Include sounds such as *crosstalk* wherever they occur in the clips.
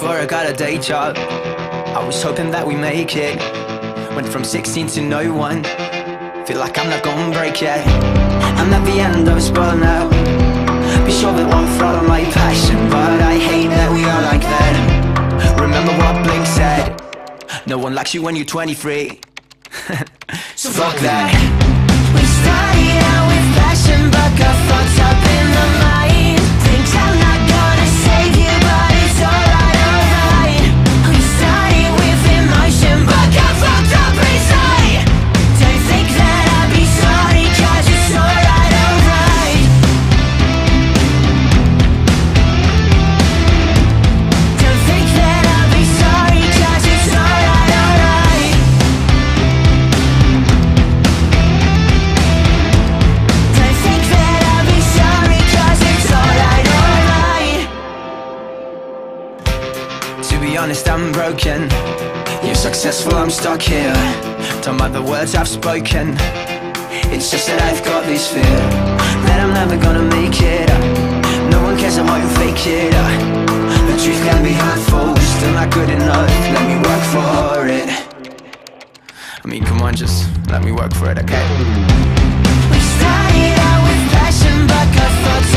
before I got a day job. I was hoping that we make it. Went from 16 to no one. Feel like I'm not gonna break yet. I'm at the end of a spell now. Be sure that won't follow my passion, but I hate that we are like that. Remember what Blink said? No one likes you when you're 23. *laughs* so fuck that. Honest, I'm broken. You're successful, I'm stuck here. Don't mind the words I've spoken. It's just that I've got this fear that I'm never gonna make it. No one cares I about you fake it. The truth can be hurtful, still not good enough. Let me work for it. I mean, come on, just let me work for it, okay? We started out with passion, but got fucked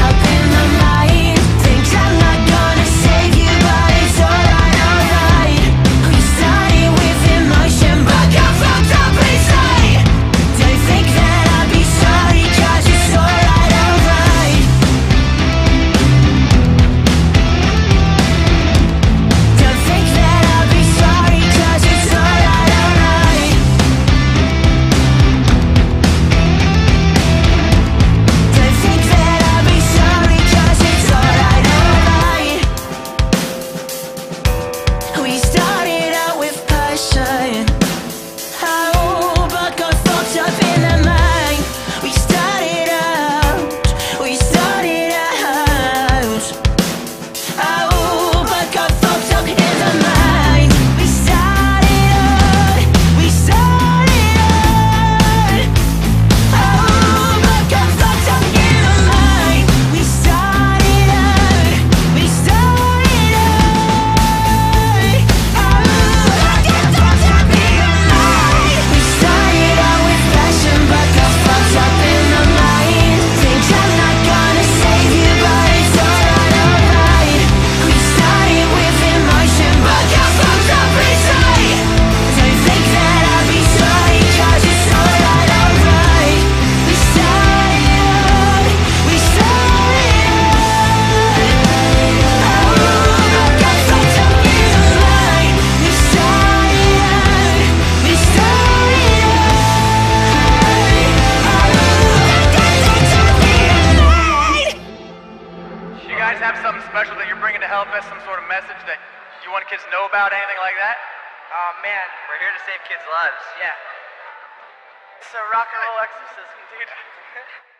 guys have something special that you're bringing to Hellfest? Some sort of message that you want kids to know about? Anything like that? Oh man, we're here to save kids' lives. Yeah. It's a rock and roll exorcism, dude. *laughs*